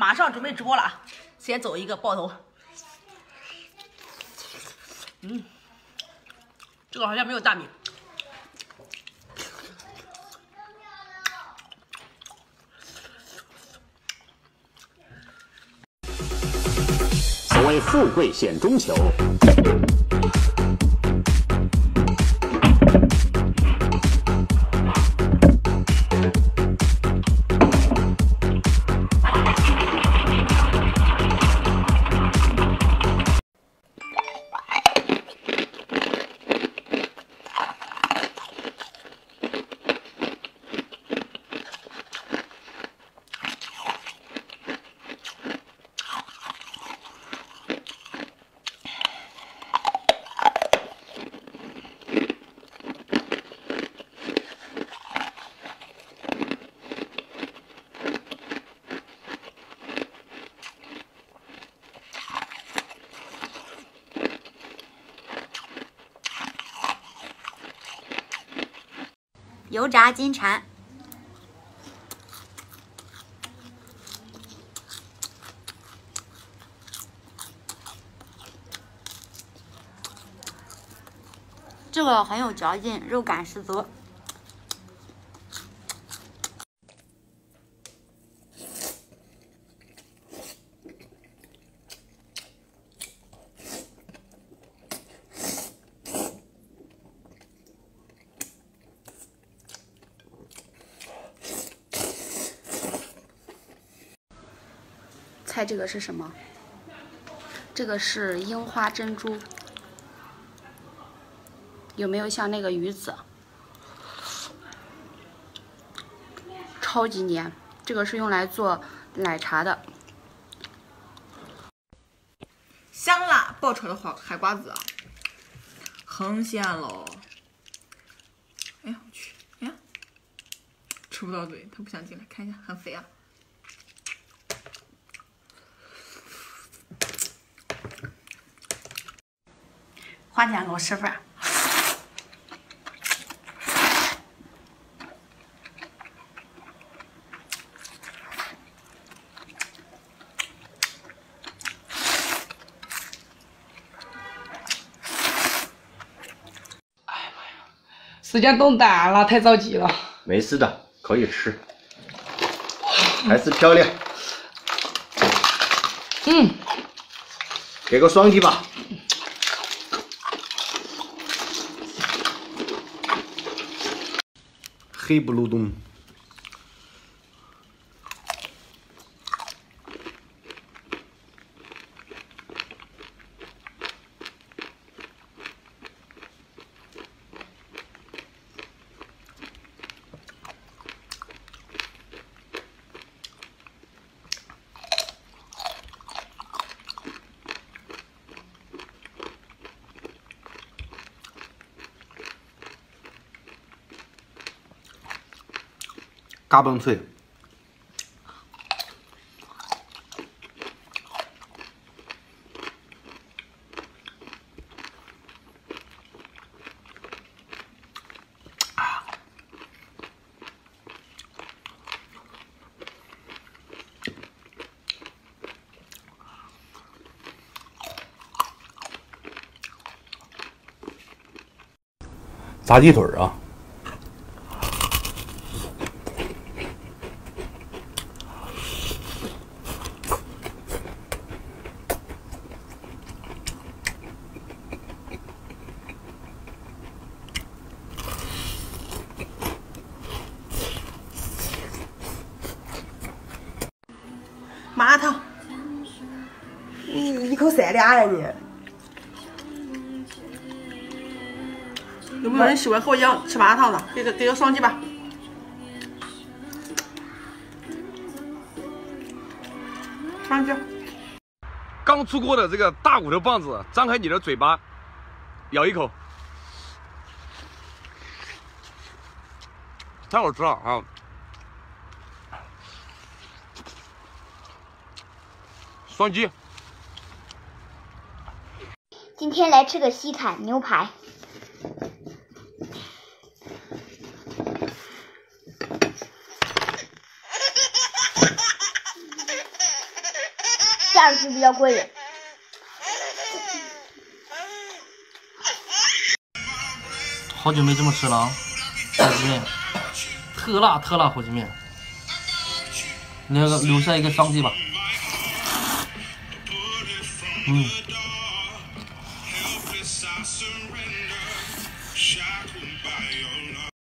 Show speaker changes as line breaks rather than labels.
马上准备直播了啊！先走一个爆头。嗯，这个好像没有大米。
所谓富贵险中求。
油炸金蝉，这个很有嚼劲，肉感十足。猜这个是什么？这个是樱花珍珠，有没有像那个鱼子？超级黏，这个是用来做奶茶的。
香辣爆炒的海海瓜子啊，横线喽！哎呀我去，哎呀，吃不到嘴，它不想进来，看一下，很肥啊。
花钱给我吃饭。
时间冻淡了，太着急了。
没事的，可以吃，还是漂亮。
嗯，
给个双击吧。黑不隆冬嘎嘣脆，炸鸡腿啊！
麻辣烫，你一口三两呀你？有没有人喜欢和我一样吃麻辣烫的？给个给个双击吧。双击。
刚出锅的这个大骨头棒子，张开你的嘴巴，咬一口，太好吃了啊！双击。
今天来吃个西餐牛排。
价是比较贵的。
好久没这么吃了啊！火鸡面，特辣特辣火鸡面，那个留下一个伤迹吧。嗯。